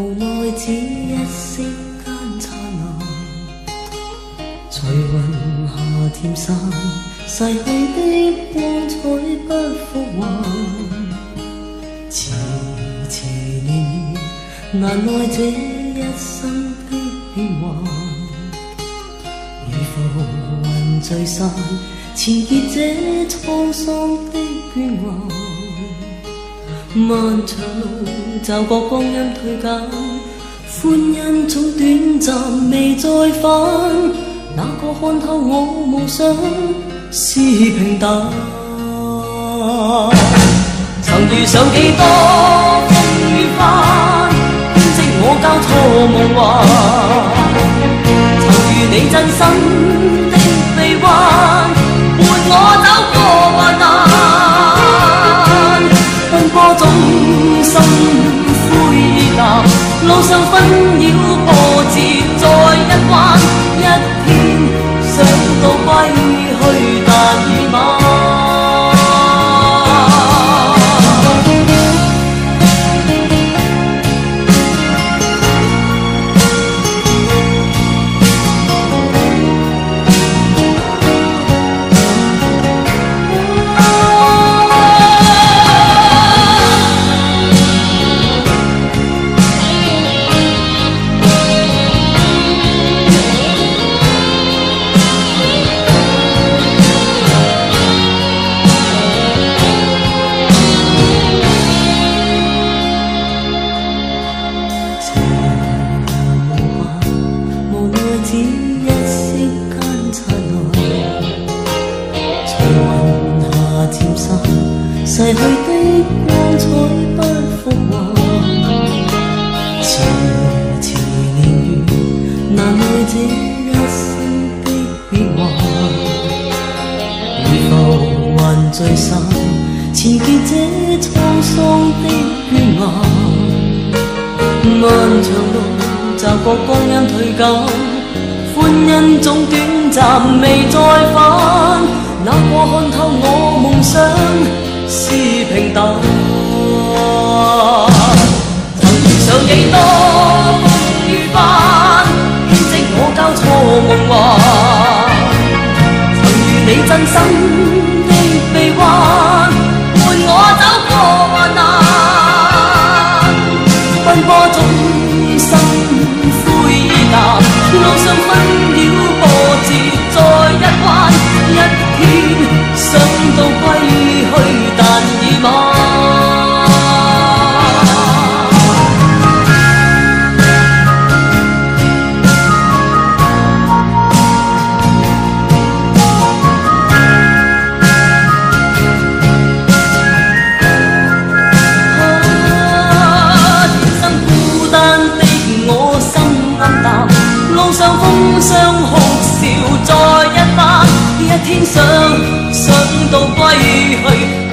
无奈只一息间灿烂，随云下渐散，逝去的光彩不复还。迟迟年月，难耐这一生的变幻。如浮云聚散，缠结这漫长路，骤觉光阴退减，欢欣总短暂，未再返。哪个看透我梦想是平淡？曾遇上几多风雨翻，编织我交错梦幻。曾遇你真心路上纷扰波折再一弯，逝去的光彩不复还。迟迟年月，难耐这一生的变幻。如浮云聚散，缠结这沧桑的倦顏。漫长路，骤觉光阴退减，欢欣总短暂，未再返。哪个看透我梦想梦幻。曾遇你真心相哭笑再一番，一天想想到归去。